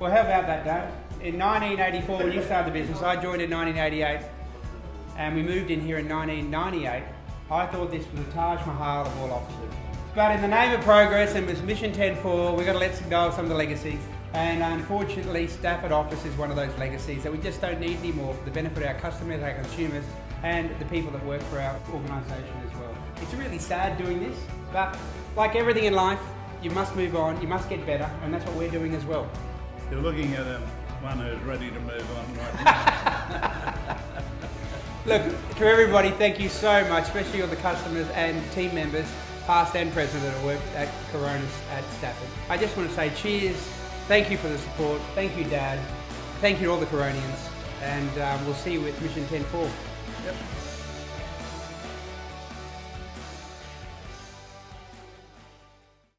Well, how about that, Dave? In 1984, when you started the business, I joined in 1988, and we moved in here in 1998. I thought this was the Taj Mahal of all offices. But in the name of progress and with Mission 10.4, we've got to let go of some of the legacies. And unfortunately, Stafford Office is one of those legacies that we just don't need anymore for the benefit of our customers, our consumers, and the people that work for our organisation as well. It's really sad doing this, but like everything in life, you must move on, you must get better, and that's what we're doing as well. You're looking at um, one who's ready to move on right now. Look, to everybody, thank you so much, especially all the customers and team members, past and present, that have worked at Coronis at Stafford. I just want to say cheers, thank you for the support, thank you, Dad, thank you to all the Coronians, and um, we'll see you with Mission 10 4. Yep.